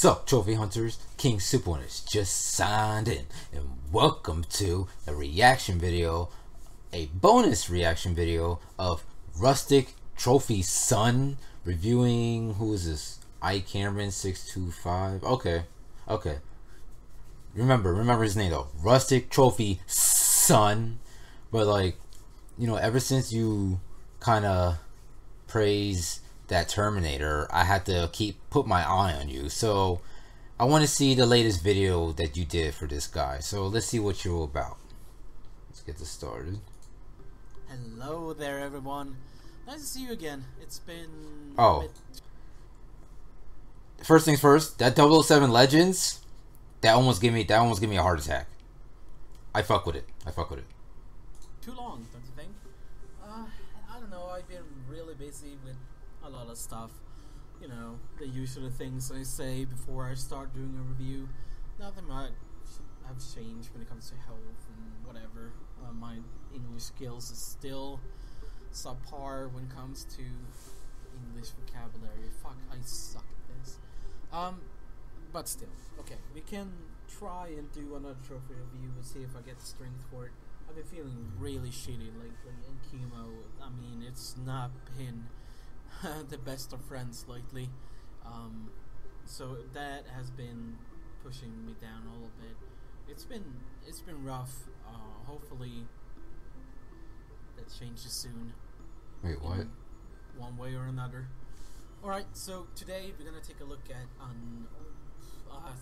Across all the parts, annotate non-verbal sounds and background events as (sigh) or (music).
Sup, trophy hunters? King Super has just signed in, and welcome to a reaction video, a bonus reaction video of Rustic Trophy Son reviewing. Who is this? iCameron six two five. Okay, okay. Remember, remember his name though. Rustic Trophy Son. But like, you know, ever since you kind of praise that Terminator, I had to keep put my eye on you. So I want to see the latest video that you did for this guy. So let's see what you're about. Let's get this started. Hello there, everyone. Nice to see you again. It's been. Oh. First things first, that 007 Legends, that almost gave me that almost gave me a heart attack. I fuck with it. I fuck with it. Too long, don't you think? Uh, I don't know. I've been really busy with a lot of stuff. You know, the usual things I say before I start doing a review. Nothing much has changed when it comes to health and whatever. Uh, my English skills is still subpar when it comes to English vocabulary. Fuck, I suck at this. Um, but still, okay, we can try and do another trophy review and see if I get the strength for it. I've been feeling really shitty lately in chemo. I mean, it's not been (laughs) the best of friends lately. Um, so that has been pushing me down a little bit. It's been it's been rough. Uh, hopefully that changes soon. Wait, what? One way or another. All right. So today we're gonna take a look at an. uh,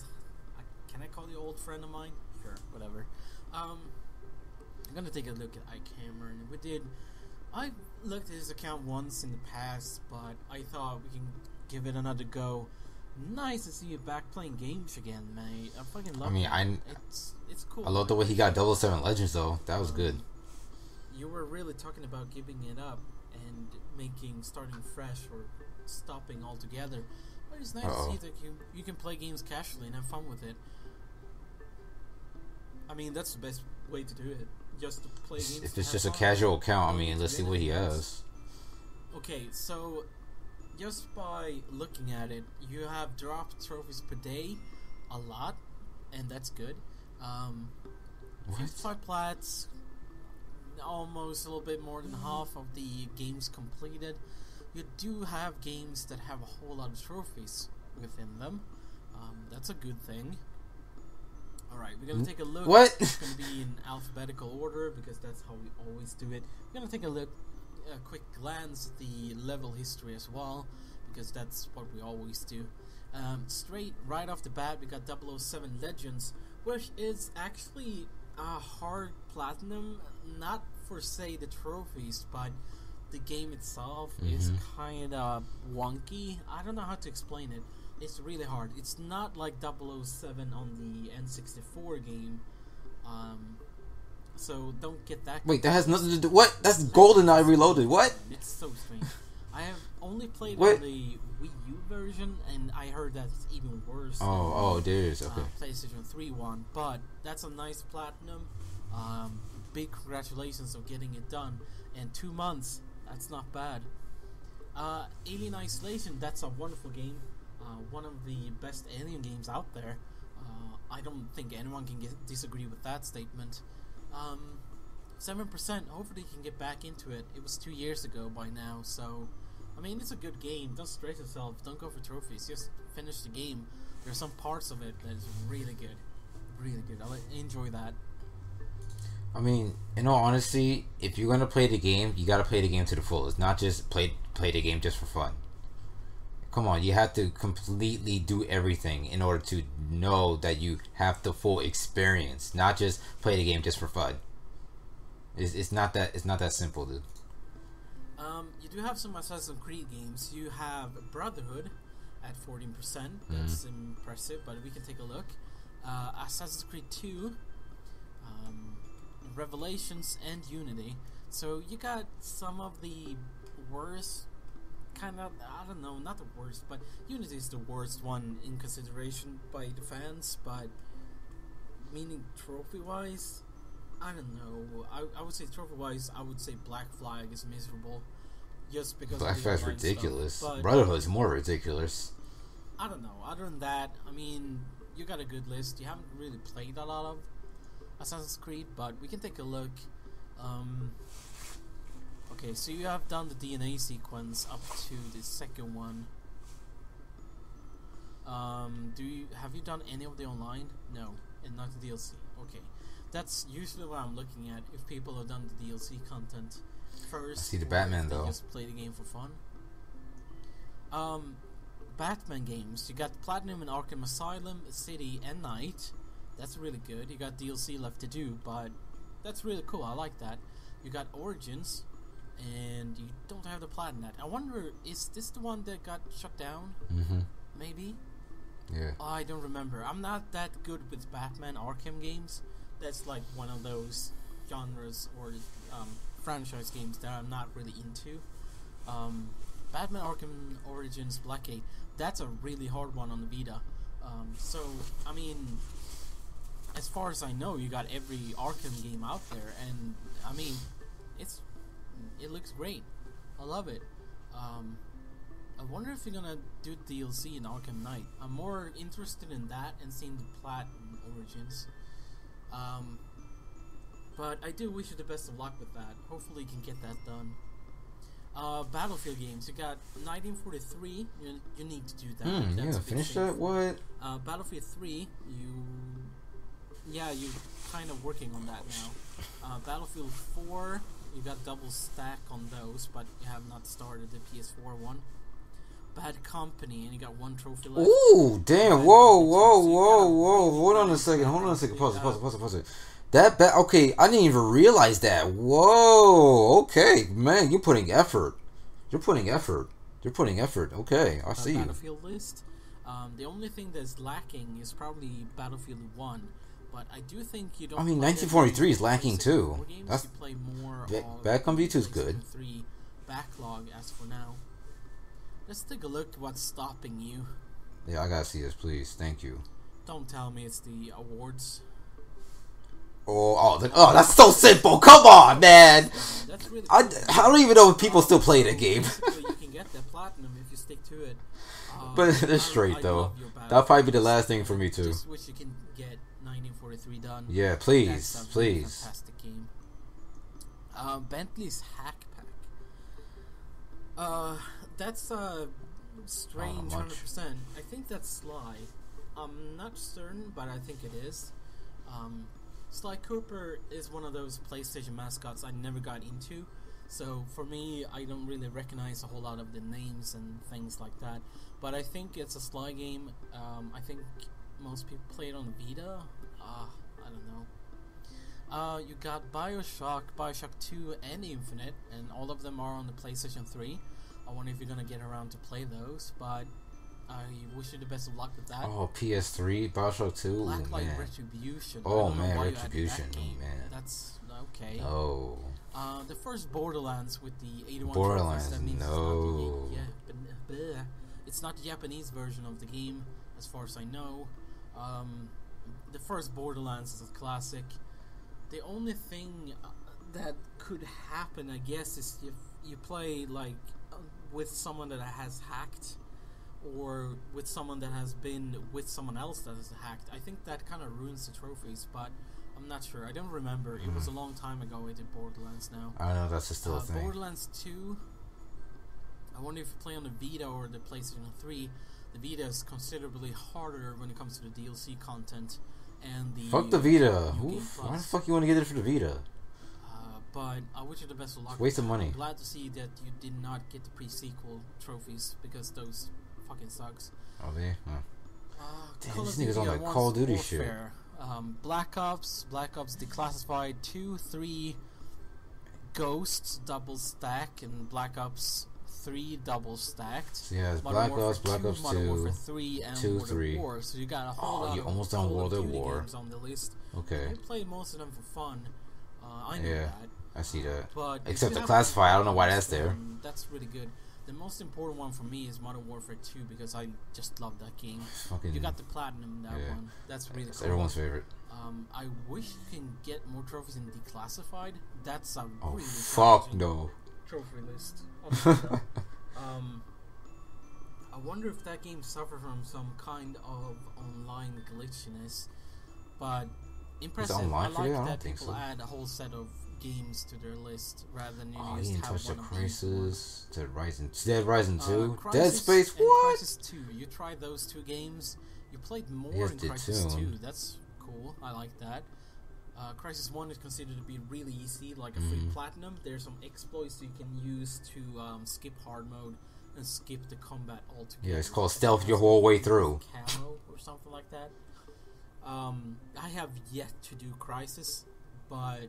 can I call you old friend of mine? Sure, whatever. Um, I'm gonna take a look at iCameron. We did I looked at his account once in the past, but I thought we can give it another go. Nice to see you back playing games again, mate. I fucking love. I mean, it. I it's it's cool. I love the way he got Double Seven Legends though. That was good. You were really talking about giving it up and making starting fresh or stopping altogether. But it's nice Uh-oh. to see that you you can play games casually and have fun with it. I mean, that's the best way to do it. Just to play games. If it's just a casual account, I mean, let's see what he has. Okay, so just by looking at it, you have dropped trophies per day, a lot, and that's good. Um, What? 55 plats, almost a little bit more than half of the games completed. You do have games that have a whole lot of trophies within them. Um, that's a good thing. Alright, we're gonna take a look. What? It's gonna be in alphabetical order because that's how we always do it. We're gonna take a look, a quick glance at the level history as well because that's what we always do. Um, straight right off the bat, we got 007 Legends, which is actually a hard platinum, not for say the trophies, but the game itself is Mhm. kind of wonky. I don't know how to explain it. It's really hard. It's not like 007 on the N64 game. Um, so don't get that. Wait, that has nothing to do. What? That's GoldenEye Reloaded. What? It's so strange. I have only played What? on the Wii U version, and I heard that it's even worse. Oh, oh, there is. the, Okay. uh, PlayStation 3 one. But that's a nice platinum. Um, big congratulations on getting it done. And two months, that's not bad. Uh, Alien Isolation, that's a wonderful game. Uh, one of the best Alien games out there. Uh, I don't think anyone can get, disagree with that statement. Um, 7%, hopefully you can get back into it. It was two years ago by now, so... I mean, it's a good game. Don't stress yourself. Don't go for trophies. Just finish the game. There's some parts of it that is really good. Really good. I enjoy that. I mean, in all honesty, if you're gonna play the game, you gotta play the game to the fullest. Not just play play the game just for fun. Come on, you have to completely do everything in order to know that you have the full experience. Not just play the game just for fun. It's, it's not that it's not that simple, dude. Um, you do have some Assassin's Creed games. You have Brotherhood at 14%. Mm-hmm. That's impressive, but we can take a look. Uh, Assassin's Creed 2, um, Revelations, and Unity. So you got some of the worst kind of I don't know, not the worst, but Unity is the worst one in consideration by the fans, but meaning trophy wise, I don't know. I, I would say trophy wise, I would say Black Flag is miserable, just because Black Flag's ridiculous. Brotherhood's more ridiculous. I don't know. Other than that, I mean, you got a good list. You haven't really played a lot of Assassin's Creed, but we can take a look. Um, okay, so you have done the DNA sequence up to the second one. Um, do you have you done any of the online? No, and not the DLC. Okay, that's usually what I'm looking at. If people have done the DLC content first, I see the Batman, though. Just play the game for fun. Um, Batman games. You got Platinum in Arkham Asylum, City, and Knight. That's really good. You got DLC left to do, but that's really cool. I like that. You got Origins, and you don't have the Platinum. I wonder, is this the one that got shut down? Mm-hmm. Maybe. Yeah. I don't remember. I'm not that good with Batman Arkham games. That's like one of those genres or um, franchise games that I'm not really into. Um, Batman Arkham Origins Blackgate. That's a really hard one on the Vita. Um, so I mean, as far as I know, you got every Arkham game out there, and I mean, it's it looks great. I love it. Um, I wonder if you're gonna do DLC in Arkham Knight. I'm more interested in that and seeing the plot Origins. Um, but I do wish you the best of luck with that. Hopefully, you can get that done. Uh, Battlefield games. You got 1943. You, you need to do that. That's Yeah. Finish that. What? uh, Battlefield 3, you. Yeah, you're kind of working on that now. Uh, Battlefield 4, you got double stack on those, but you have not started the PS4 one. Bad Company, and you got one trophy left. Ooh, damn! Whoa, whoa, whoa, whoa! Hold on a second. Hold on a second. Pause. Pause. Pause. Pause. That bad. okay? I didn't even realize that. Whoa. Okay, man, you're putting effort. You're putting effort. You're putting effort. Okay, I uh, see. Battlefield list. Um, the only thing that's lacking is probably Battlefield 1. But I do think you don't. I mean, 1943 is lacking, too. That's- you play more Back on V2 is good. 3 backlog as for now. Let's take a look at what's stopping you. Yeah, I gotta see this, please. Thank you. Don't tell me it's the awards. Oh, oh, the, oh, that's so simple. Come on, man. Really. I. I don't even know if people still play the game. You can get the platinum if you stick to it. (laughs) Uh, But it's straight though. That'll probably be the last thing for me too. Just wish you can get 1943 done. Yeah, please, please. fantastic game. Uh, Bentley's Hack Pack. Uh, that's a strange hundred percent. I think that's Sly. I'm not certain, but I think it is. Um, Sly Cooper is one of those PlayStation mascots I never got into. So for me, I don't really recognize a whole lot of the names and things like that. But I think it's a Sly game. Um, I think most people play it on Vita. Uh, I don't know. Uh, you got Bioshock, Bioshock 2, and Infinite, and all of them are on the PlayStation 3. I wonder if you're gonna get around to play those, but I wish you the best of luck with that. Oh, PS3, Bioshock 2, Ooh, Blacklight man. Retribution. Oh, man, added that Retribution, oh, man. That's okay. No. Uh, the first Borderlands with the 81 Borderlands, trophies, that means no. it's not yeah, but, bleh. It's not the Japanese version of the game, as far as I know. Um, the first Borderlands is a classic. The only thing uh, that could happen, I guess, is if you play like uh, with someone that has hacked, or with someone that has been with someone else that has hacked. I think that kind of ruins the trophies, but I'm not sure. I don't remember. It was a long time ago I did Borderlands now. I know that's still a Uh, thing. Borderlands 2. I wonder if you play on the Vita or the PlayStation 3. The Vita is considerably harder when it comes to the DLC content and the. Fuck the Vita. Who, why the fuck you want to get it for the Vita? Uh, but I wish you the best of luck. It's waste of money. I'm glad to see that you did not get the pre-sequel trophies because those fucking sucks. Oh, they? Oh. Uh, Damn, Call these niggas on that Call of Duty shit. Um, Black Ops, Black Ops Declassified 2, 3, Ghosts double stack, and Black Ops 3 double stacked. So yeah, it's Modern Black Warfare Ops, Black 2, Ops Modern 2. Warfare 3, and 2, World 3. of War. So you got a whole Oh, lot you of almost done World of War. games on the list. Okay, I played most of them for fun. Uh, I know Yeah. that. I see that. But Except the have classified, I don't know why that's there. that's really good. The most important one for me is Modern Warfare 2 because I just love that game. Fucking, You got the platinum that Yeah. one. That's really it's cool. everyone's favorite. Um, I wish you can get more trophies in declassified. That's a Oh, really fuck no. Trophy list. (laughs) um, I wonder if that game suffered from some kind of online glitchiness. But impressive. online I like? I that think people so. add a whole set of games to their list rather than you Oh, just you have touch the one these. Crysis, Dead Rising, Dead Rising Uh, 2, Dead Space, what? Crysis 2. You tried those two games. You played more Yes, in Crysis too. 2. That's cool. I like that. Uh, Crysis 1 is considered to be really easy, like a free Mhm. platinum. There's some exploits you can use to um, skip hard mode and skip the combat altogether. Yeah, it's called stealth your whole way through. Camo or something like that. Um, I have yet to do Crysis, but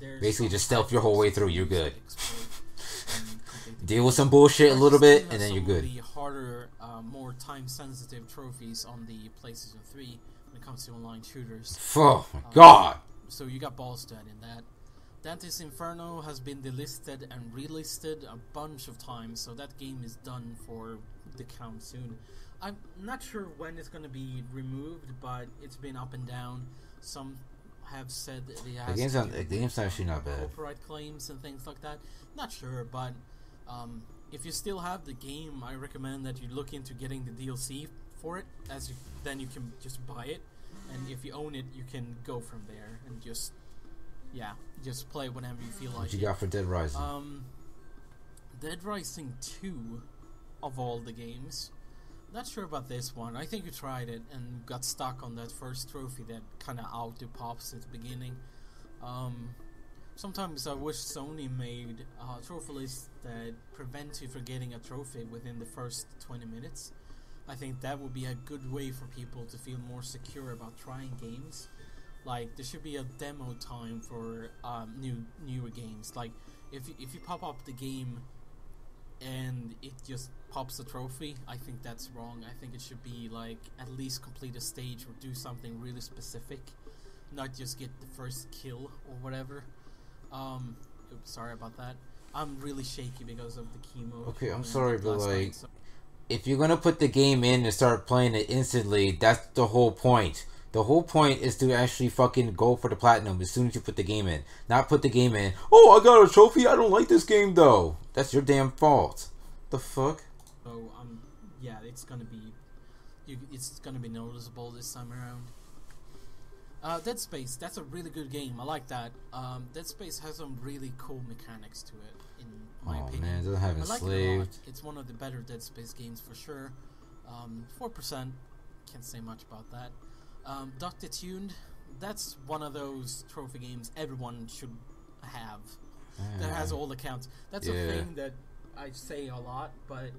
there's Basically, just stealth your whole way through, you're good. to exploit and (laughs) complete the Deal with some bullshit a little bit, and then you're good. The harder, uh, more time-sensitive trophies on the PlayStation 3 when it comes to online shooters. Oh my god! So you got balls to in that. Dante's Inferno has been delisted and relisted a bunch of times, so that game is done for the count soon. I'm not sure when it's going to be removed, but it's been up and down. Some have said that it The game's, do the game's actually not bad. copyright claims and things like that. Not sure, but um, if you still have the game, I recommend that you look into getting the DLC for it. As you, then you can just buy it, and if you own it, you can go from there and just yeah, just play whenever you feel like What you it. got for Dead Rising? Um, Dead Rising 2, of all the games. Not sure about this one. I think you tried it and got stuck on that first trophy that kind of auto pops at the beginning. Um, sometimes I wish Sony made a trophy list that prevents you from getting a trophy within the first 20 minutes. I think that would be a good way for people to feel more secure about trying games. Like there should be a demo time for um, new newer games. Like if you, if you pop up the game and it just pops a trophy, I think that's wrong. I think it should be like at least complete a stage or do something really specific, not just get the first kill or whatever. Um, oops, sorry about that. I'm really shaky because of the chemo. Okay, I'm sorry, but, last night, like, so- if you're gonna put the game in and start playing it instantly, that's the whole point. The whole point is to actually fucking go for the platinum as soon as you put the game in. Not put the game in. Oh, I got a trophy. I don't like this game though. That's your damn fault. The fuck? So um, yeah, it's gonna be, it's gonna be noticeable this time around. Uh, Dead Space, that's a really good game. I like that. Um, Dead Space has some really cool mechanics to it, in my oh opinion. man, it doesn't have I like it a lot. It's one of the better Dead Space games for sure. Um, Four percent, can't say much about that. Um, Doctor Tuned, that's one of those trophy games everyone should have that has all the counts. That's Yeah. a thing that I say a lot, but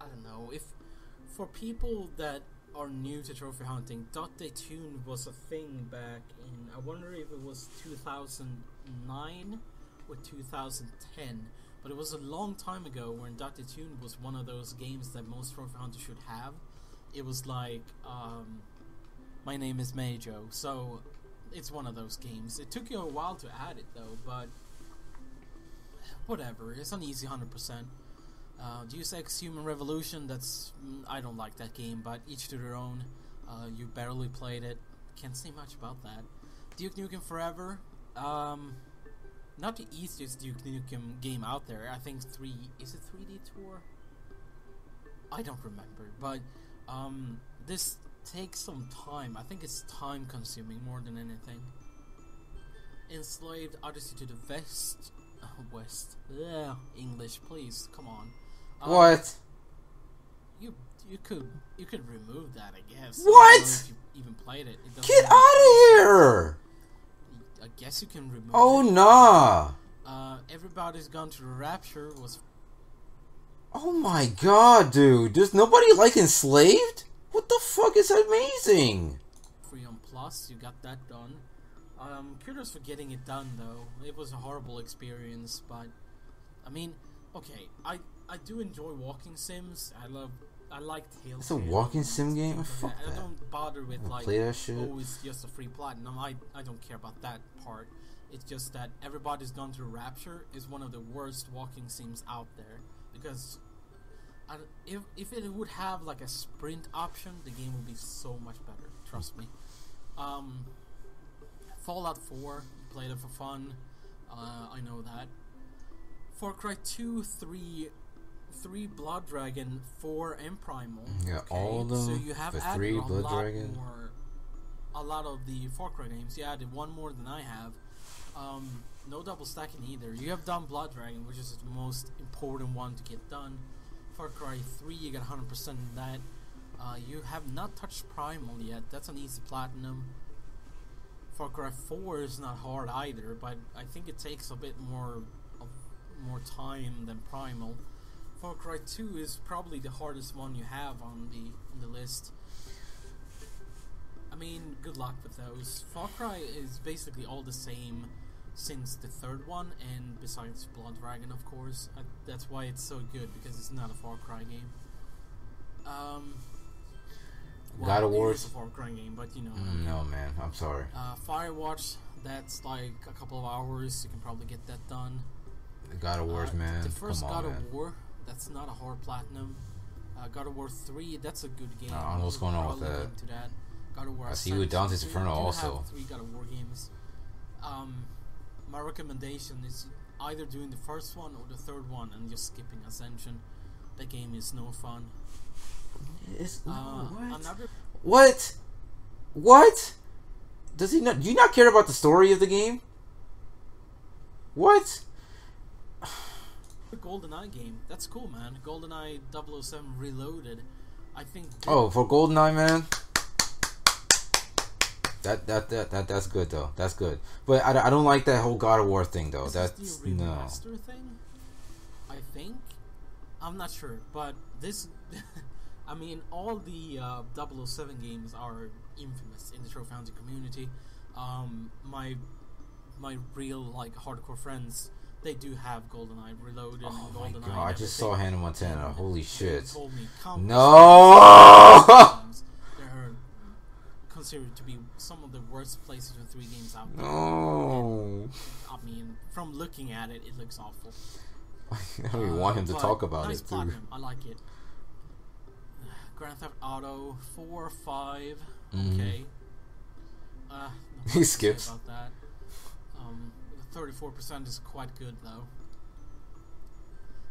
I don't know if for people that are new to trophy hunting, Dot Day Tune was a thing back in. I wonder if it was 2009 or 2010, but it was a long time ago when Dot Day Tune was one of those games that most trophy hunters should have. It was like, um, my name is Mayo, so it's one of those games. It took you a while to add it though, but whatever. It's an easy hundred percent. Uh, Deus Ex Human Revolution. That's mm, I don't like that game, but each to their own. Uh, you barely played it. Can't say much about that. Duke Nukem Forever. Um, not the easiest Duke Nukem game out there. I think three. Is it 3D Tour? I don't remember, but um, this takes some time. I think it's time consuming more than anything. Enslaved Odyssey to the West. (laughs) West. Yeah, English, please. Come on. Um, What? You you could you could remove that, I guess. What? you even played it. it Get out of here! I guess you can remove Oh it. nah! Uh, Everybody's Gone to the Rapture was Oh my god, dude! Does nobody like enslaved? What the fuck is amazing? free on Plus. You got that done. Um, kudos for getting it done, though. It was a horrible experience, but I mean, okay, I I do enjoy walking sims. I love. I like Tales. It's a walking sim game? Fuck I that. don't bother with like play that shit? oh, it's just a free platinum. I I don't care about that part. It's just that everybody's gone to Rapture is one of the worst walking sims out there because I, if if it would have like a sprint option, the game would be so much better. Trust me. Um, Fallout 4, played it for fun. Uh, I know that. Far Cry 2, 3, three Blood Dragon, four and Primal. Yeah, all of them. So you have added three a Blood lot Dragon. more, a lot of the Far Cry games. You added one more than I have. Um, no double stacking either. You have done Blood Dragon, which is the most important one to get done. Far Cry 3, you got 100% in that. Uh, you have not touched Primal yet. That's an easy platinum. Far Cry 4 is not hard either, but I think it takes a bit more of more time than Primal. Far Cry 2 is probably the hardest one you have on the on the list. I mean, good luck with those. Far Cry is basically all the same since the third one, and besides Blood Dragon, of course. I, that's why it's so good because it's not a Far Cry game. Um, God of War. is a Far Cry game, but you know. Mm, no, man. I'm sorry. Uh, Firewatch, that's like a couple of hours. You can probably get that done. God of Wars, Uh, man. The first Come God on, man. of War, that's not a hard platinum. Uh, God of War 3, that's a good game. I don't know what's going on with probably that. get Into that. God of War I see you with Dante's So you Inferno do also. Have three God of War games. Um, my recommendation is either doing the first one or the third one and just skipping Ascension. That game is no fun. It's, Uh, what? Another What? What? Does he not? Do you not care about the story of the game? What? GoldenEye game. That's cool, man. GoldenEye 007 Reloaded. I think. Oh, for Goldeneye, man. That that that that that's good though. That's good. But I, I don't like that whole God of War thing though. This That's is the no. thing. I think. I'm not sure, but this. (laughs) I mean, all the uh, 007 games are infamous in the Trophy Hunter community. Um, my my real like hardcore friends, they do have GoldenEye Reloaded Oh and my GoldenEye. god! I just saw. Hannah Montana. Holy shit! No! They're considered to be some of the worst places PlayStation 3 games out there. No! I mean, from looking at it, it looks awful. (laughs) I don't even Uh, want him to talk about nice it too. platinum. I like it. Grand Theft Auto 4, 5, Mhm. okay. Uh, He nothing to say skips. About that. Um, 34% is quite good though.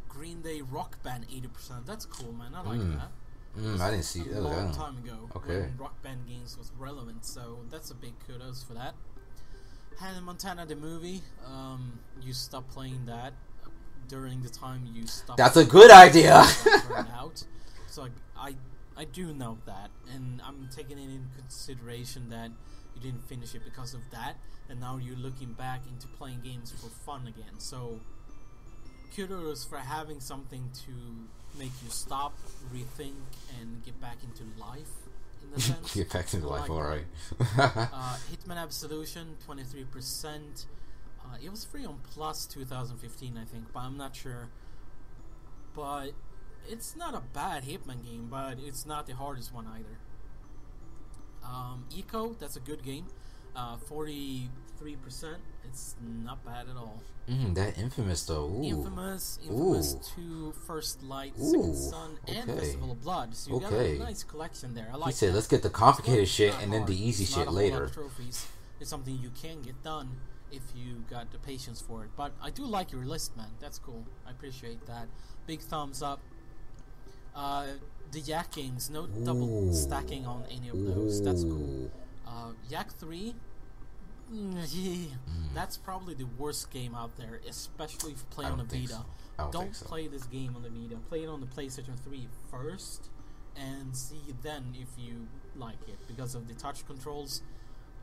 Green Day Rock Band 80%. That's cool, man. I like Mm. that. Mm, I didn't see a that. long time ago Okay. when Rock Band games was relevant. So that's a big kudos for that. Hannah Montana the movie. Um, you stopped playing that during the time you stopped. That's a good idea. (laughs) out. So I I do know that, and I'm taking it in consideration that you didn't finish it because of that, and now you're looking back into playing games for fun again. So kudos for having something to make you stop, rethink, and get back into life. In the (laughs) sense. Get back to I life, like alright. Uh, (laughs) Hitman Absolution, 23%. Uh, it was free on Plus 2015, I think, but I'm not sure. But it's not a bad Hitman game, but it's not the hardest one either. Um, ICO, that's a good game. Uh, 43%. It's not bad at all. mm, that infamous though. Ooh. Infamous, Infamous Ooh. 2, First Light, Ooh, Second Son, and okay. Festival of Blood. So you got Okay. a nice collection there. I like he said, that. "Let's get the complicated shit and then the easy It's shit a whole lot later." trophies. It's something you can get done if you got the patience for it. But I do like your list, man. That's cool. I appreciate that. Big thumbs up. Uh, the Jak games, no double Ooh. stacking on any of those. That's cool. Uh, Jak 3, mm, that's probably the worst game out there, especially if you play on a Vita. so. Don't, Don't so. play this game on the Vita. Play it on the PlayStation 3 first, and see then if you like it because of the touch controls.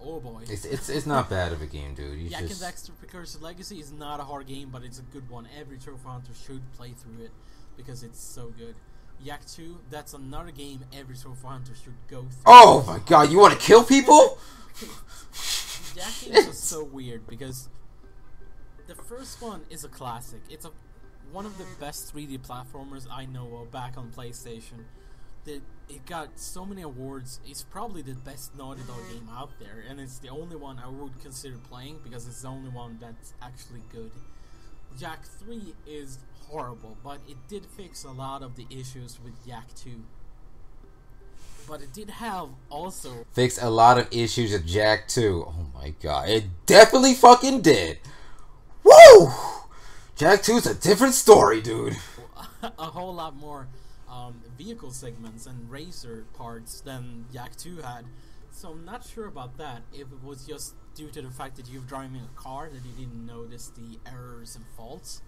Oh boy. It's, it's it's not bad of a game, dude. You Jak and Daxter Precursor Legacy is not a hard game, but it's a good one. Every trophy hunter should play through it because it's so good. Jak 2, that's another game every trophy hunter should go through. Oh my god, you want to kill people? (laughs) Jak games are so (laughs) weird because the first one is a classic. It's a one of the best 3D platformers I know of back on PlayStation. That it got so many awards. It's probably the best Naughty Dog game out there, and it's the only one I would consider playing because it's the only one that's actually good. Jak 3 is horrible, but it did fix a lot of the issues with Jak 2. But it did have also Fix a lot of issues with Jak too. Oh my god, it definitely fucking did. Woo! Jak 2's a different story, dude. (laughs) a whole lot more um, vehicle segments and racer parts than Jak 2 had. So I'm not sure about that. If it was just due to the fact that you're driving a car that you didn't notice the errors and faults.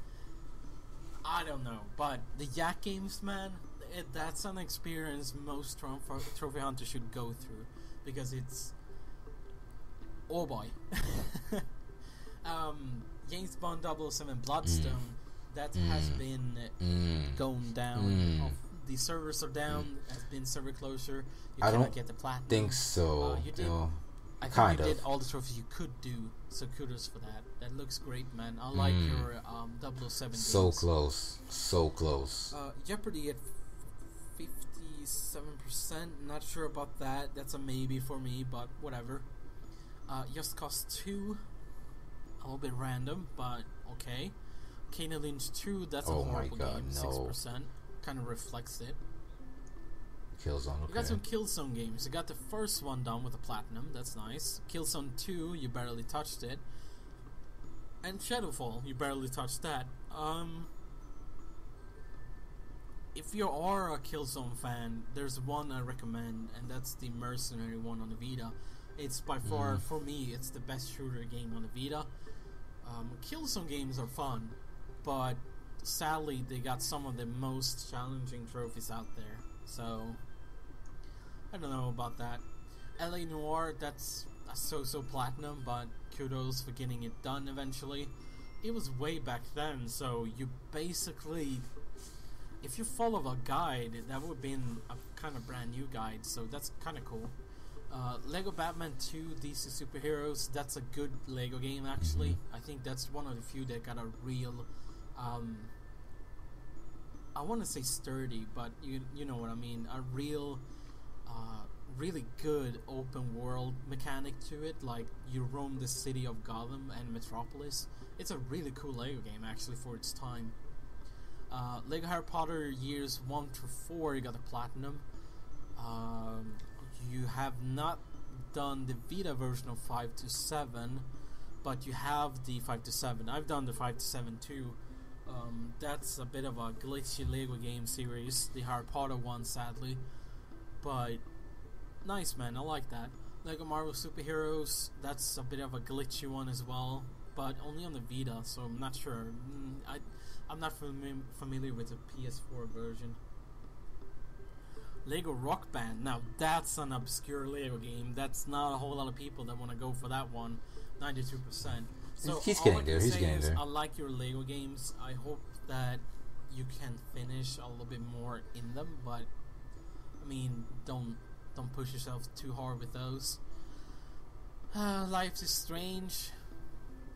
I don't know, but the Jak games, man, it, that's an experience most trophy, trophy hunters should go through because it's oh boy. (laughs) um, James Bond 007 Bloodstone Mm. that has been Mm. going down. Mm. The servers are down. Has been server closure. You I cannot don't get the platinum. Think so. Uh, you did- know. I think kind you of. did all the trophies you could do. So kudos for that. That looks great, man. I like Mm. your um, 007 So games. close. So close. Uh, Jeopardy at fifty-seven percent. Not sure about that. That's a maybe for me, but whatever. Uh, Just Cause Two. A little bit random, but okay. Kane Lynch Two. That's a Oh my horrible God, game. no. Six percent. Kind of reflects it. Killzone. You got some Killzone games. You got the first one done with a platinum. That's nice. Killzone Two. You barely touched it. And Shadowfall. You barely touched that. Um if you are a Killzone fan, there's one I recommend, and that's the Mercenary one on the Vita. It's by far, Mm. for me, it's the best shooter game on the Vita. Um, Killzone games are fun, but sadly, they got some of the most challenging trophies out there. So, I don't know about that. LA Noire, that's a so-so platinum, but kudos for getting it done eventually. It was way back then, so you basically if you follow a guide, that would have been a kind of brand new guide, so that's kind of cool. Uh, Lego Batman 2 DC Superheroes, that's a good Lego game actually. I think that's one of the few that got a real, um, I want to say sturdy, but you you know what I mean, a real, uh, really good open world mechanic to it. Like you roam the city of Gotham and Metropolis. It's a really cool Lego game actually for its time. Uh, Lego Harry Potter years 1 through 4, you got the platinum. Um, you have not done the Vita version of 5 to 7, but you have the 5 to 7. I've done the 5 to 7 too. Um, that's a bit of a glitchy Lego game series, the Harry Potter one, sadly. But nice, man, I like that. Lego Marvel Superheroes, that's a bit of a glitchy one as well, but only on the Vita, so I'm not sure. Mm, I I'm not fami- familiar with the PS4 version. Lego Rock Band. Now that's an obscure Lego game. That's not a whole lot of people that want to go for that one. Ninety-two percent. So He's all getting there, he's getting there. I like your Lego games. I hope that you can finish a little bit more in them, but I mean, don't don't push yourself too hard with those. Uh, Life is Strange.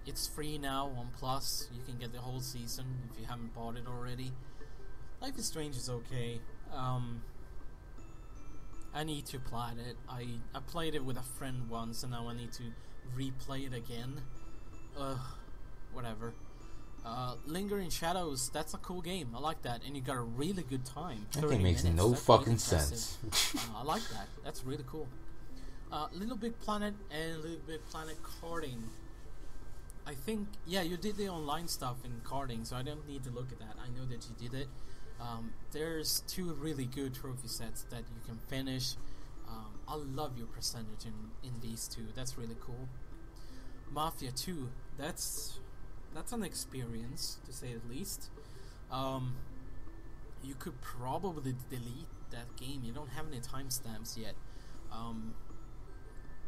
It's free now on Plus. You can get the whole season if you haven't bought it already. Life is Strange is okay. Um, I need to play it. I I played it with a friend once, and now I need to replay it again. Ugh, whatever. Uh, Lingering Shadows. That's a cool game. I like that, and you got a really good time. That 30 thing makes minutes. no That's fucking impressive. sense. Uh, I like that. That's really cool. Uh, Little Big Planet and Little Big Planet Karting. I think, yeah, you did the online stuff in karting, so I don't need to look at that. I know that you did it. Um, there's two really good trophy sets that you can finish. Um, I love your percentage in, in these two. That's really cool. Mafia 2, that's that's an experience to say the least. Um, you could probably delete that game. You don't have any timestamps yet. Um,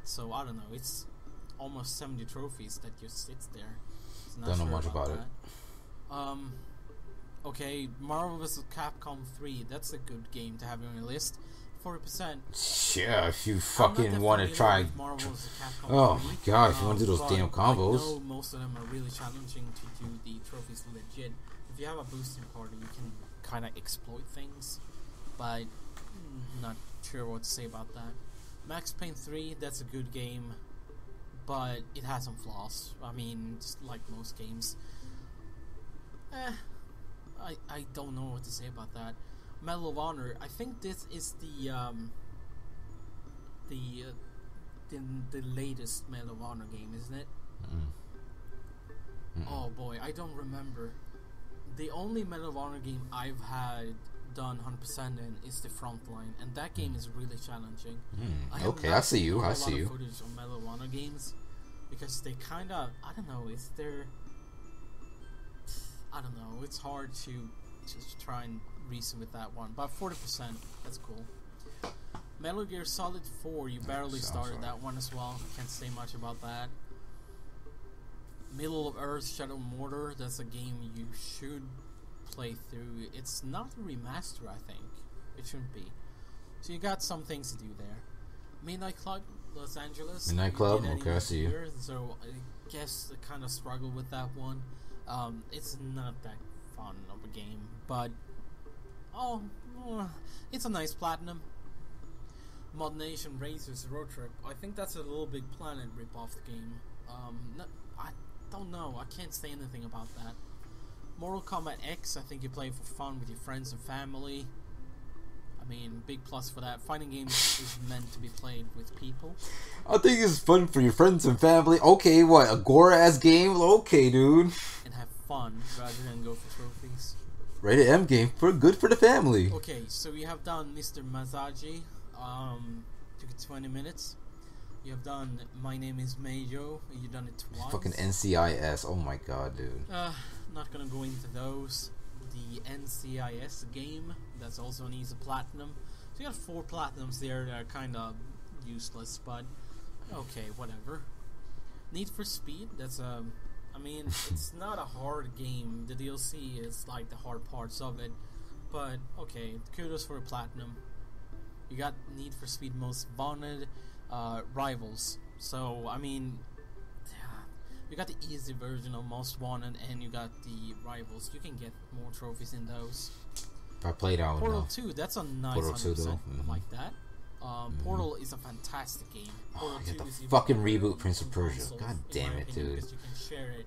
so I don't know. It's almost 70 trophies that just sits there. Don't know much about it. Um, okay, Marvel vs. Capcom 3. That's a good game to have on your list. 40%. Yeah, if you fucking want to try. with Marvel vs. Capcom Oh my god, if you um, want to do those but damn I combos. know most of them are really challenging to do the trophies legit. If you have a boosting party, you can kind of exploit things, but not sure what to say about that. Max Payne 3, that's a good game, but it has some flaws. I mean, just like most games. Eh, I, I don't know what to say about that. Medal of Honor, I think this is the um, the uh, the, the latest Medal of Honor game, isn't it? Mm. Mm. Oh boy, I don't remember the only Medal of Honor game I've had done 100% in is the Frontline, and that game is really challenging. Hmm, I okay, I see you. I lot see of you. Footage of Medal of Honor games because they kind of I don't know. Is there I don't know. It's hard to just try and reason with that one, About 40%. That's cool. Metal Gear Solid 4, you barely started that one as well. Can't say much about that. Middle of Earth Shadow Mordor, that's a game you should play through. It's not a remaster, I think. It shouldn't be. So you got some things to do there. Midnight Club, Los Angeles. Midnight Club? Okay, I see you. So I guess I kind of struggle with that one. Um, it's not that fun of a game, but oh, uh, it's a nice platinum. ModNation Racers Road Trip. I think that's a Little Big Planet rip-off game. Um, no, I don't know. I can't say anything about that. Mortal Kombat X. I think you play for fun with your friends and family. I mean, big plus for that. Fighting games is meant to be played with people. I think it's fun for your friends and family. Okay, what a gore ass game? Okay, dude. and have fun rather than go for trophies. Rated M game for good for the family. Okay, so we have done Mr. Massagy. Um, took it 20 minutes. You have done My Name is Mayo. You've done it twice. Fucking NCIS. Oh my god, dude. Uh, not gonna go into those. The NCIS game, that's also an easy platinum. So you got four platinums there that are kind of useless, but okay, whatever. Need for Speed, that's a. I mean, it's not a hard game. The DLC is like the hard parts of it, but okay, kudos for a platinum. You got Need for Speed Most Wanted, uh, Rivals. So I mean, (sighs) you got the easy version of Most Wanted, and you got the Rivals. You can get more trophies in those. I played out Portal. 2, that's a nice Portal 100%. 2 though, I mhm. like that. Um, Portal is a fantastic game. Portal Oh, you got 2 the fucking reboot Prince of Persia. God damn it, opinion, dude. You can share it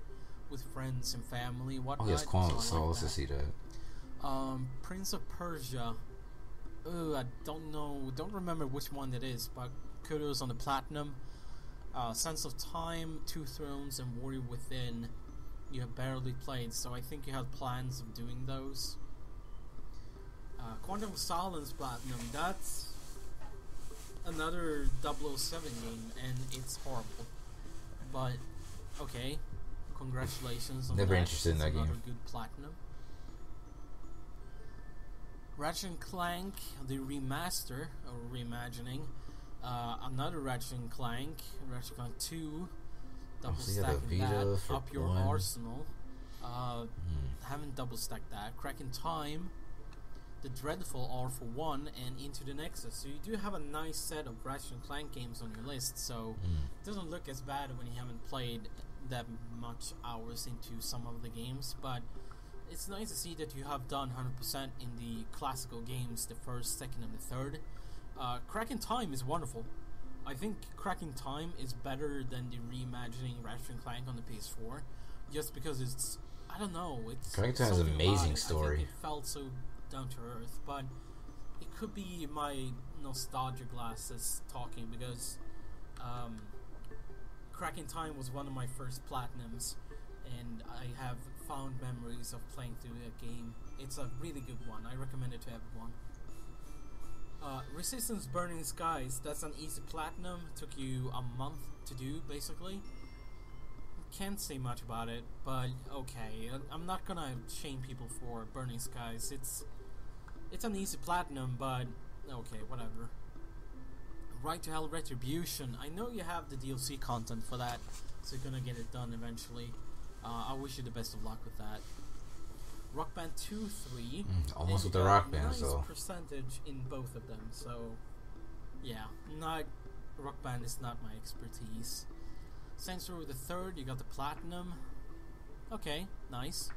with friends and family, Oh yes, Quan so I like to see that. Um, Prince of Persia. Ooh, I don't know, don't remember which one it is, but kudos on the platinum. Uh, Sands of Time, Two Thrones, and Warrior Within. You have barely played, so I think you have plans of doing those. Uh, Quantum Silence Platinum. That's another 007 game, and it's horrible. But okay, congratulations on Never that. interested in that game. good platinum. Ratchet and Clank, the remaster or reimagining. Uh, another Ratchet and Clank, Ratchet and Clank 2, double so you got the stacking that, up your one. arsenal. Uh, Hmm. haven't double stacked that. Crack in Time, the Dreadful R for one, and Into the Nexus. So you do have a nice set of Ratchet and Clank games on your list. So Hmm. it doesn't look as bad when you haven't played that much hours into some of the games, but it's nice to see that you have done 100% in the classical games, the first, second, and the third. Uh, Crack Time is wonderful. I think Crack in Time is better than the reimagining Ratchet and Clank on the PS4, just because it's I don't know. It's Crack in Time has an amazing story. it felt so down to earth, but it could be my nostalgia glasses talking because um, Crack in Time was one of my first platinums, and I have found memories of playing through that game. It's a really good one. I recommend it to everyone. Uh, Resistance Burning Skies, that's an easy platinum. Took you a month to do, basically. Can't say much about it, but okay. I'm not gonna shame people for Burning Skies. It's it's an easy platinum, but okay, whatever. Ride to Hell Retribution. I know you have the DLC content for that, so you're gonna get it done eventually. Uh, I wish you the best of luck with that. Rock Band 2, 3. Mm, almost with the rock Band, nice though. percentage in both of them, so yeah, not Rock Band is not my expertise. Row the Third, you got the platinum. Okay, nice.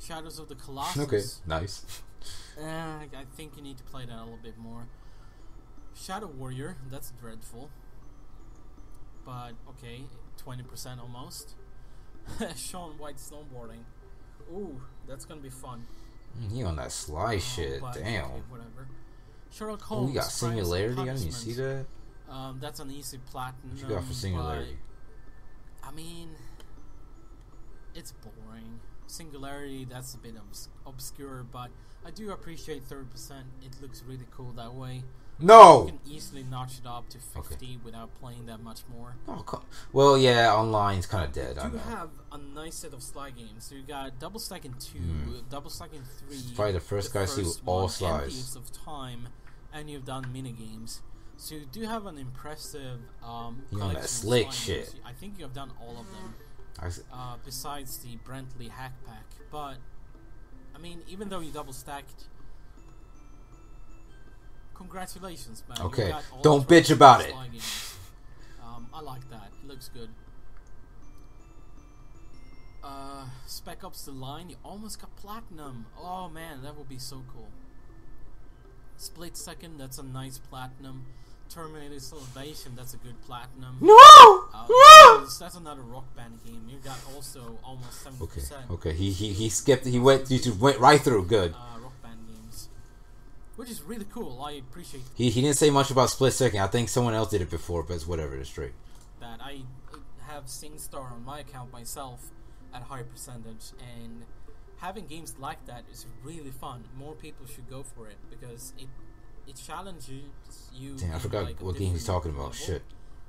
Shadows of the Colossus. Okay, nice. (laughs) Uh, I think you need to play that a little bit more. Shadow Warrior, that's dreadful. But okay, 20% almost. (laughs) Shaun White snowboarding. Ooh, that's gonna be fun. Mm, He on that sly Oh, shit. Damn. okay, whatever. Sherlock Oh, Holmes. we got singularity. I didn't even see that. Um, that's an easy platinum. What you got for singularity? but, I mean, it's boring. Singularity, that's a bit obs- obscure, but I do appreciate 30%. It looks really cool that way. No. You can easily notch it up to 50 without playing that much more. Oh, co- well, yeah, online's kind of dead. You know. have a nice set of slide games. So you got Double Stack in 2, Double Stack in 3. It's probably the first guy I see all slides. Of Time, and you've done mini games. So you do have an impressive um, You on that slick slide games. shit. I think you have done all of them, uh, besides the Bentley Hack Pack. But mean, even though you double stacked, congratulations, man. Okay, don't bitch about it. Um, I like that. It looks good. Uh, Spec Ops the Line, you almost got platinum. Oh man, that would be so cool. Split Second, that's a nice platinum. Terminator Salvation, that's a good platinum. no. Uh, No! that's- that's another rock band game. You got also almost seventy Okay. percent Okay. okay. He he he skipped. He went. He just went right through. Good. uh, rock band games, which is really cool. I appreciate He he didn't say much about split second. I think someone else did it before, but it's whatever. It's straight. that. I have SingStar on my account myself at high percentage, and having games like that is really fun. More people should go for it because it it challenges you. Damn, I forgot like, what game he's talking about. level. Shit.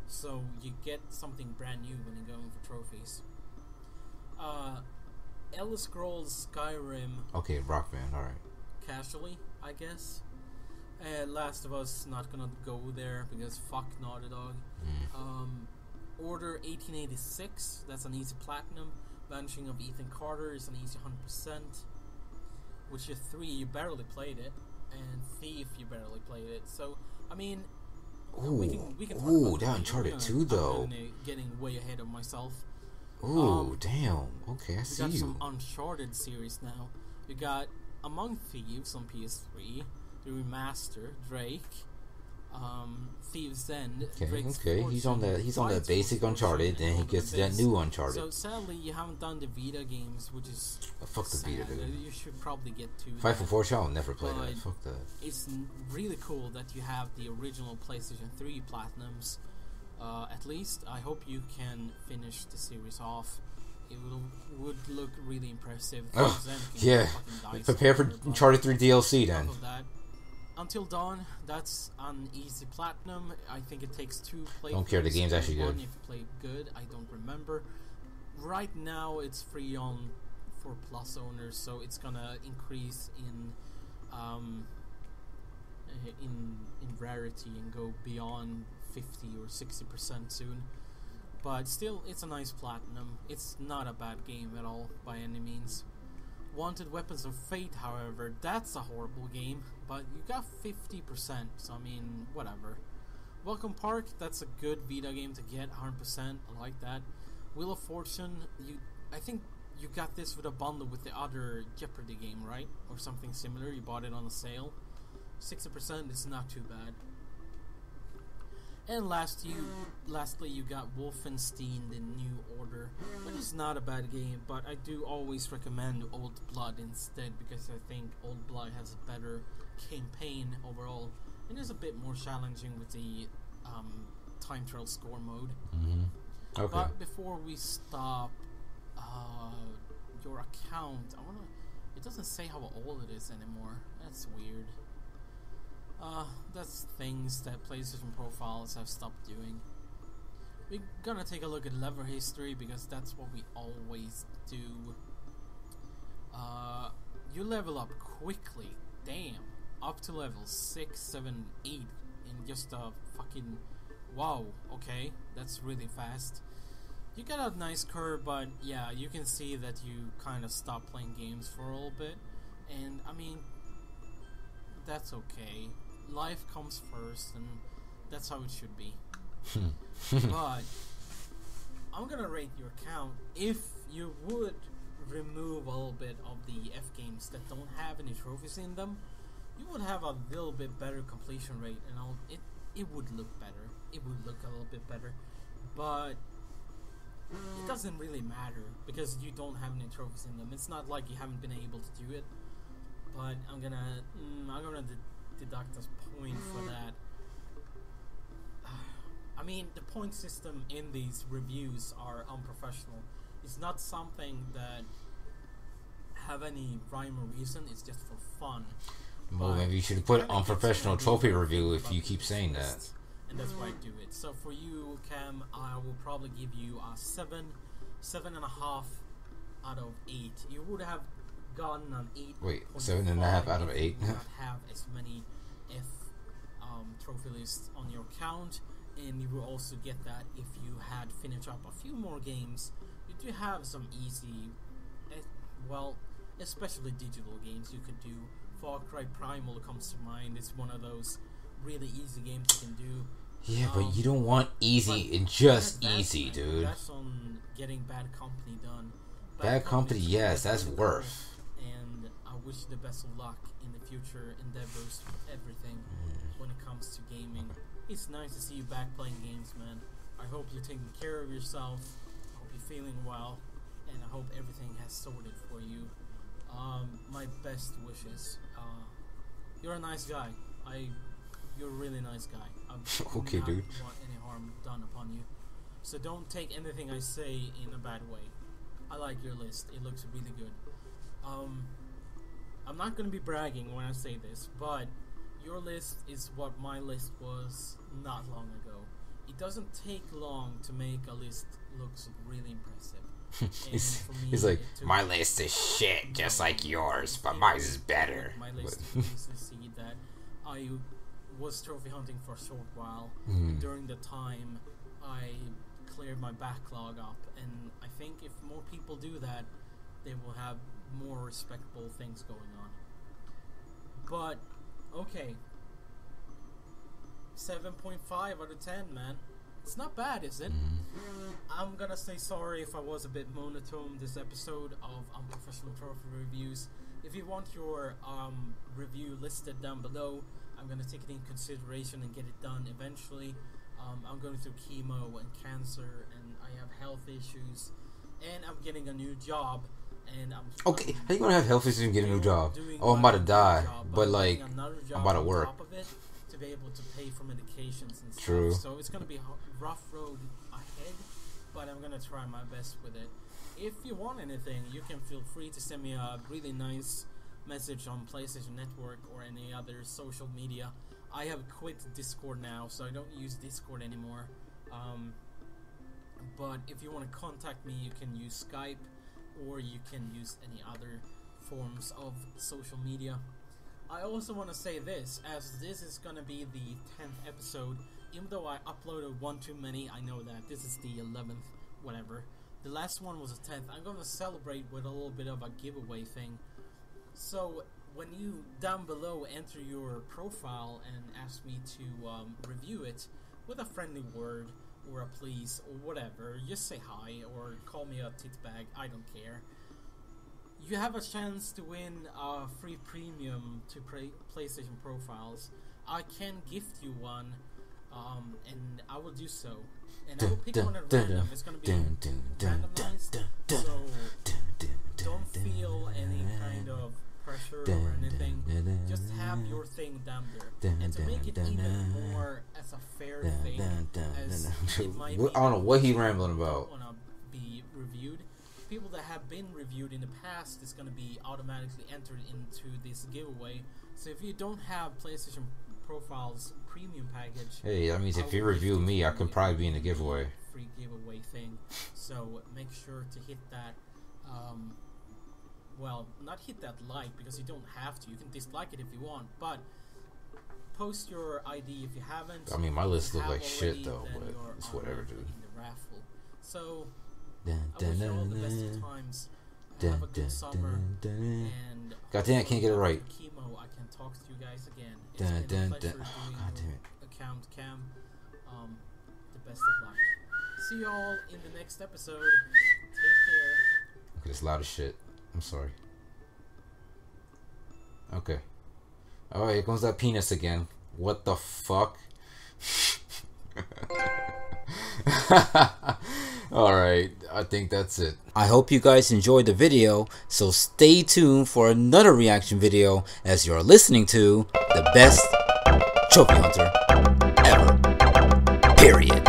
So you get something brand new when you're going for trophies. Uh, Elder Scrolls Skyrim Okay, Rock Band. All right. casually, I guess. Uh, Last of Us not gonna go there because fuck Naughty Dog. Mm. Um, Order 1886, that's an easy platinum. Vanishing of Ethan Carter is an easy 100%. Witcher 3, you barely played it. And Thief, you barely played it. So, I mean, Ooh. we can, we can talk Ooh, about that. Uncharted I'm 2 though. I'm getting way ahead of myself. Ooh, um, damn. Okay, I We see got you. some Uncharted series now. We got Among Thieves on PS3, the remaster, Drake, um, Thief's End, Okay, okay. He's on that. He's on that basic Uncharted. Then he the gets that new Uncharted. So sadly, you haven't done the Vita games, which is Oh, fuck the sad. Vita, dude. You should probably get to. Five for. Four I'll never play that. Fuck that. It's really cool that you have the original PlayStation 3 platinums. Uh, at least, I hope you can finish the series off. It will, would look really impressive. Ugh, Thief's End can yeah. Prepare for Uncharted 3 DLC then. Until Dawn, that's an easy platinum. I think it takes two playthroughs. Don't care, the game's actually good. If you play good, I don't remember. Right now, it's free on for Plus owners, so it's gonna increase in um, uh, in in rarity and go beyond fifty or sixty percent soon. But still, it's a nice platinum. It's not a bad game at all by any means. Wanted Weapons of Fate, however, that's a horrible game, but you got 50%, so I mean, whatever. Welcome Park, that's a good Vita game to get, 100%, I like that. Wheel of Fortune, you, I think you got this with a bundle with the other Jeopardy game, right? Or something similar, you bought it on a sale. 60% is not too bad. And last you, lastly, you got Wolfenstein: The New Order, which is not a bad game, but I do always recommend Old Blood instead because I think Old Blood has a better campaign overall, and is a bit more challenging with the um, time trial score mode. Mm-hmm. Okay. But before we stop, uh, your account, I wanna. It doesn't say how old it is anymore. That's weird. Uh, that's things that PlayStation profiles have stopped doing. We're gonna take a look at level history because that's what we always do. Uh, you level up quickly. Damn. Up to level 6, 7, 8 in just a fucking. Wow, okay. That's really fast. You got a nice curve, but yeah, you can see that you kind of stopped playing games for a little bit. And I mean, that's okay. Life comes first, and that's how it should be. (laughs) but I'm gonna rate your account if you would remove a little bit of the F games that don't have any trophies in them. You would have a little bit better completion rate, and it it would look better. It would look a little bit better, but it doesn't really matter because you don't have any trophies in them. It's not like you haven't been able to do it. But I'm gonna mm, I'm gonna de- deduct a for that. (sighs) I mean, the point system in these reviews are unprofessional. It's not something that have any rhyme or reason. It's just for fun. Well, But maybe you should put kinda on gives you an professional trophy review if you keep saying that. And that's why I do it. So for you, Cam, I will probably give you a seven, seven and a half out of eight. You would have gotten an eight. Wait, seven and a half out of eight? not have as many F um, trophy list on your account, and you will also get that if you had finished up a few more games. You do have some easy, eh, well, especially digital games you could do. Far Cry Primal comes to mind. It's one of those really easy games you can do. Yeah, Um, but you don't want easy and just that's- easy, dude. That's on getting Bad Company done. Bad Company, is yes, that's worth. And I wish you the best of luck in the future endeavors everything when it comes to gaming. It's nice to see you back playing games, man. I hope you're taking care of yourself. I hope you're feeling well, and I hope everything has sorted for you. Um, my best wishes. Uh, you're a nice guy. I, you're a really nice guy. I (laughs) Okay, not dude. want any harm done upon you. So don't take anything I say in a bad way. I like your list. It looks really good. Um, I'm not going to be bragging when I say this, but your list is what my list was not long ago. It doesn't take long to make a list looks really impressive. (laughs) He's, me, he's like, my list is shit, just like yours, but mine is better. My list is (laughs) to see that I was trophy hunting for a short while. Mm. During the time, I cleared my backlog up, and I think if more people do that, they will have more respectable things going on. But okay, seven point five out of ten, man. It's not bad, is it? Mm. I'm gonna say sorry if I was a bit monotone this episode of Unprofessional Trophy Reviews. If you want your um, review listed down below, I'm gonna take it in consideration and get it done eventually. Um, I'm going through chemo and cancer, and I have health issues, and I'm getting a new job, and I'm Okay, I'm how you gonna have health issues and get a new job? Oh, I'm about to die, job, but like, I'm about to work. top of it to be able to pay for medications and stuff. True. So it's gonna be a rough road ahead, but I'm gonna try my best with it. If you want anything, you can feel free to send me a really nice message on PlayStation Network or any other social media. I have quit Discord now, so I don't use Discord anymore. Um, but if you want to contact me, you can use Skype or you can use any other forms of social media. I also want to say this, as this is going to be the 10th episode, even though I uploaded one too many, I know that this is the 11th, whatever. The last one was the 10th. I'm going to celebrate with a little bit of a giveaway thing. So, when you down below enter your profile and ask me to um, review it with a friendly word or a please or whatever, just say hi or call me a titbag, I don't care. You have a chance to win a free premium to play PlayStation profiles. I can gift you one, um, and I will do so. And I will pick one at random. It's gonna be randomized, so don't feel any kind of pressure or anything. Just have your thing down there. And to make it even more as a fair thing, as it might What- be I don't know what he rambling about. wanna be reviewed. People that have been reviewed in the past is going to be automatically entered into this giveaway. So if you don't have PlayStation Profiles premium package, Hey, that means if you review me, I can probably be in the giveaway. Free giveaway thing. So make sure to hit that. Um, well, not hit that like because you don't have to. You can dislike it if you want, but post your ID if you haven't. I mean, my list look have like shit though, but it's whatever, dude. In the raffle. So Dun, I wish you all the dun, best dun, of times. dun, Have a good dun, summer. dun, dun. And God damn, I can't get it right. Chemo, I can talk to you guys again. It's Dun, been a dun, pleasure dun. Oh, doing God damn it. account cam. Um, the best of luck. See y'all in the next episode. Take care. Okay, it's loud as shit. I'm sorry. Okay. Oh, here comes that penis again. What the fuck? (laughs) Alright, I think that's it. I hope you guys enjoyed the video, so stay tuned for another reaction video as you're listening to the best trophy hunter ever. Period.